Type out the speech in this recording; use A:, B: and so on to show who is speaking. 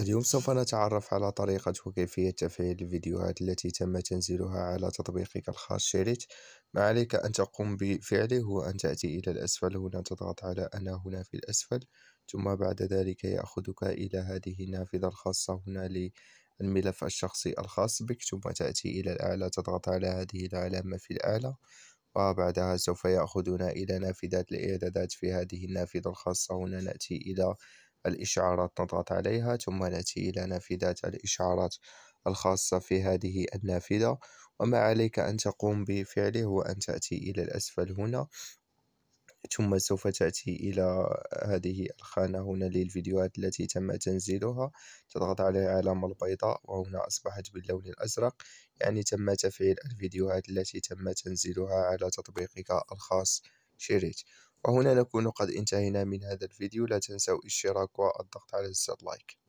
A: اليوم سوف نتعرف على طريقة وكيفية تفعيل الفيديوهات التي تم تنزيلها على تطبيقك الخاص. شيريت ما عليك أن تقوم بفعله هو أن تأتي إلى الأسفل. هنا تضغط على أنا هنا في الأسفل. ثم بعد ذلك يأخذك إلى هذه النافذة الخاصة. هنا للملف الشخصي الخاص بك. ثم تأتي إلى الأعلى. تضغط على هذه العلامة في الأعلى. وبعدها سوف يأخذنا إلى نافذة الإعدادات في هذه النافذة الخاصة. هنا نأتي إلى الإشعارات نضغط عليها ثم نأتي إلى نافذة الإشعارات الخاصة في هذه النافذة. وما عليك أن تقوم بفعله هو أن تأتي إلى الأسفل هنا. ثم سوف تأتي إلى هذه الخانة هنا للفيديوهات التي تم تنزيلها. تضغط على العلامة البيضاء وهنا أصبحت باللون الأزرق. يعني تم تفعيل الفيديوهات التي تم تنزيلها على تطبيقك الخاص شريط. وهنا نكون قد انتهينا من هذا الفيديو. لا تنسوا الاشتراك والضغط على زر لايك